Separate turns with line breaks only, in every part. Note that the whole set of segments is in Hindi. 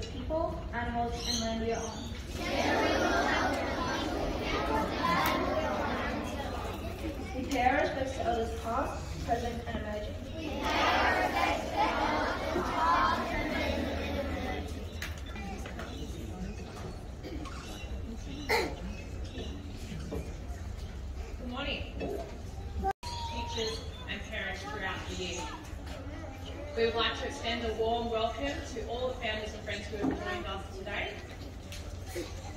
the people, animals, and land we are on. We pay our respects to elders past, present, and emerging.
We would like to extend a warm welcome to all the families and friends who have joined us today.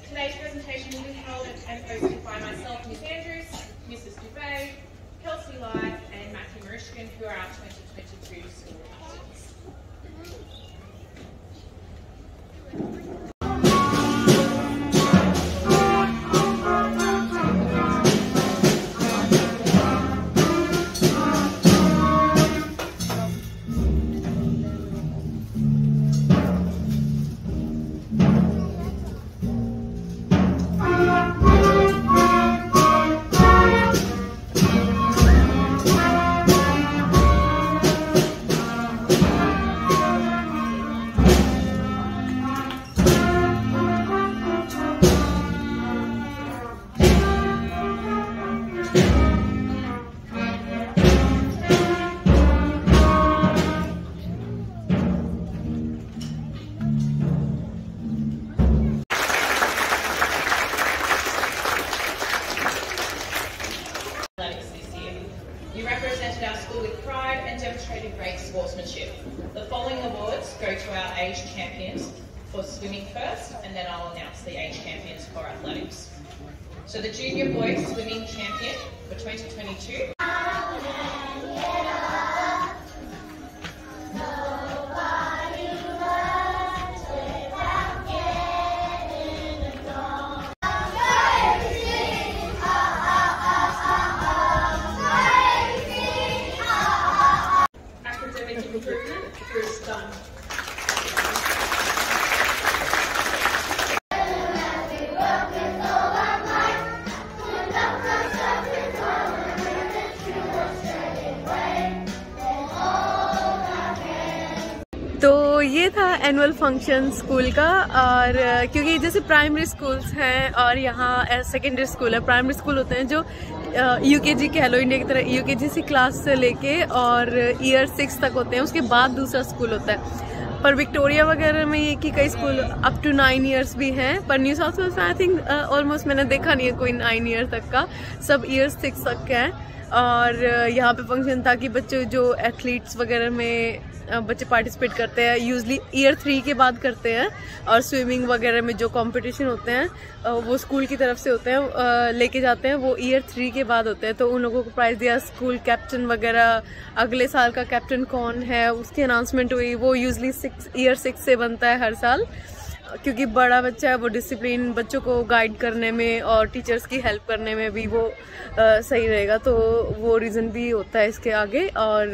Today's presentation will be held and hosted by myself, Ms Andrews, Mrs Dubay, Kelsey Lai You represented our school with pride and demonstrated great sportsmanship. The following awards go to our age champions for swimming first, and then I'll announce the age champions for athletics. So the junior boys swimming champion for 2022
तो ये था एनुअल फ़ंक्शन स्कूल का, और क्योंकि जैसे प्राइमरी स्कूल्स हैं और यहाँ सेकेंडरी स्कूल है प्राइमरी स्कूल होते हैं जो यू यूकेजी कह लो इंडिया की तरह यूकेजी से क्लास से लेके और ईयर सिक्स तक होते हैं, उसके बाद दूसरा स्कूल होता है। पर विक्टोरिया वगैरह में ये कि कई school up to nine years भी हैं, पर न्यू साउथ वेल्स में आई थिंक ऑलमोस्ट मैंने देखा नहीं है कोई नाइन ईयर तक का, सब ईयर सिक्स तक का है। और यहाँ पे फ़ंक्शन था कि बच्चे जो एथलीट्स वगैरह में बच्चे पार्टिसिपेट करते हैं यूजली ईयर थ्री के बाद करते हैं और स्विमिंग वगैरह में जो कंपटीशन होते हैं वो स्कूल की तरफ़ से होते हैं लेके जाते हैं, वो ईयर थ्री के बाद होते हैं। तो उन लोगों को प्राइज दिया स्कूल कैप्टन वगैरह, अगले साल का कैप्टन कौन है, उसकी अनाउंसमेंट हुई, वो यूजली सिक्स ईयर सिक्स से बनता है हर साल। क्योंकि बड़ा बच्चा है वो डिसिप्लिन बच्चों को गाइड करने में और टीचर्स की हेल्प करने में भी वो आ, सही रहेगा। तो वो रीज़न भी होता है इसके आगे और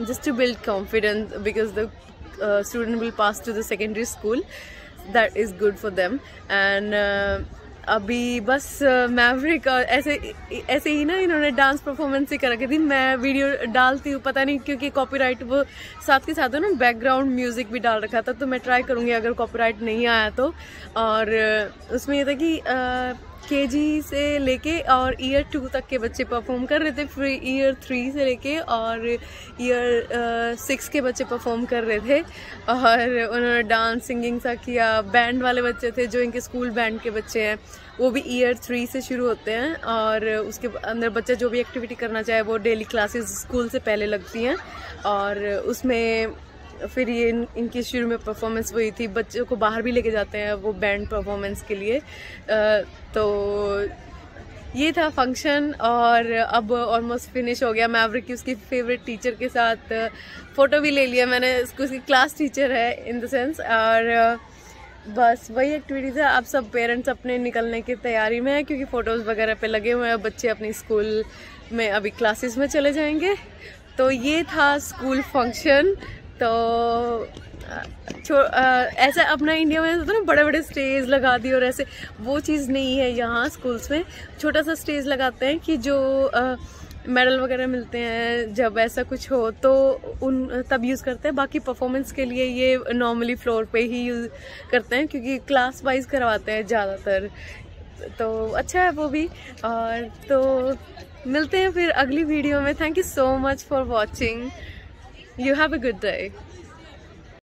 just to build confidence because the student will pass to the secondary school that is good for them and अभी बस मैवरिक और ऐसे ऐसे ही ना इन्होंने डांस परफॉर्मेंस ही कर रखी थी मैं वीडियो डालती हूँ, पता नहीं क्योंकि कॉपीराइट वो साथ के साथ ना बैकग्राउंड म्यूज़िक भी डाल रखा था तो मैं ट्राई करूँगी अगर कॉपीराइट नहीं आया तो। और उसमें ये था कि के जी से लेके और ईयर टू तक के बच्चे परफॉर्म कर रहे थे। फिर ईयर थ्री से लेके और ईयर सिक्स के बच्चे परफॉर्म कर रहे थे। और उन्होंने डांस सिंगिंग सा किया। बैंड वाले बच्चे थे जो इनके स्कूल बैंड के बच्चे हैं, वो भी ईयर थ्री से शुरू होते हैं। और उसके अंदर बच्चा जो भी एक्टिविटी करना चाहे, वो डेली क्लासेस स्कूल से पहले लगती हैं। और उसमें फिर ये इन, इनकी शुरू में परफॉर्मेंस हुई थी। बच्चों को बाहर भी लेके जाते हैं वो बैंड परफॉर्मेंस के लिए। तो ये था फ़ंक्शन और अब ऑलमोस्ट फिनिश हो गया मैवरिक की उसकी फेवरेट टीचर के साथ। फ़ोटो भी ले लिया मैंने उसको उसकी क्लास टीचर है इन द सेंस और बस वही एक्टिविटीज़ है। आप सब पेरेंट्स अपने निकलने की तैयारी में हैं क्योंकि फ़ोटोज़ वगैरह पे लगे हुए हैं। बच्चे अपनी स्कूल में अभी क्लासेस में चले जाएँगे। तो ये था स्कूल फ़ंक्शन तो ऐसा अपना इंडिया में है ना बड़े बड़े स्टेज लगा दिए और ऐसे वो चीज़ नहीं है यहाँ स्कूल्स में। छोटा सा स्टेज लगाते हैं कि जो मेडल वगैरह मिलते हैं, जब ऐसा कुछ हो तो उन, तब यूज़ करते हैं। बाकी परफॉर्मेंस के लिए ये नॉर्मली फ्लोर पे ही यूज़ करते हैं क्योंकि क्लास वाइज करवाते हैं ज़्यादातर। तो अच्छा है वो भी। और तो मिलते हैं फिर अगली वीडियो में। Thank you so much for watching you have a good day